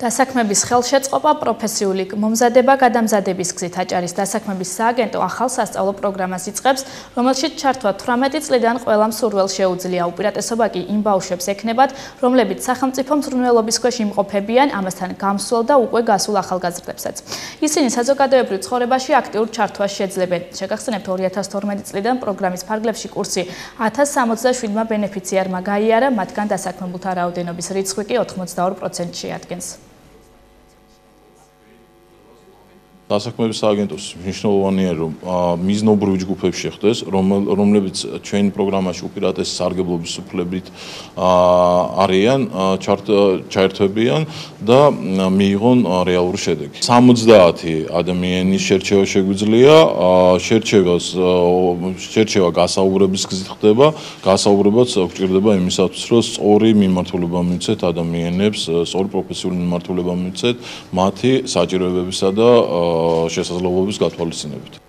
დასაქმების ხელშეწყობა, პროფესიული მომზადება, გადამზადების გზით აჭარის დასაქმების სააგენტო ახალ სასწავლო პროგრამას იწყებს, რომელშიც ჩართვა 18 წლიდან ყველა მსურველ შეუძლია. უპირატესობა კი იმ ბავშვებს ექნებათ, რომლებიც სახელმწიფო მზრუნველობის ქვეშ იმყოფებიან, ამასთან გამსვლელ და უკვე გასულ ახალგაზრდებსაც. ისინი საზოგადოებრივ ცხოვრებაში აქტიურ ჩართვას შეძლებენ. შეგახსენებთ 2012 წლიდან პროგრამის ფარგლებში კურსი 1067-მა ბენეფიციარმა გაიარა, მათგან დასაქმებულთა რაოდენობის რიცხვი კი 82%-ში ადგენს. დასაქმების სააგენტოს მნიშვნელოვანია რომ მიზნობრივ ჯგუფებში ხდეს რომლებიც ჩვენ პროგრამაში უპირატეს სარგებლობის უფლებით არიან ჩაერთვებიან და მიიღონ რეალური შედეგი. 70 ადამიანის შერჩევა შეგვიძლია შერჩევას შერჩევა გასაუბრების გზით ხდება გასაუბრებაც გვჭირდება იმისათვის რომ სწორი მიმართულება მიცეთ ადამიანებს სწორი პროფესიული მიმართულება მიცეთ მათი საჭიროებებისა და შესაძლებლობის გათვალისწინებით.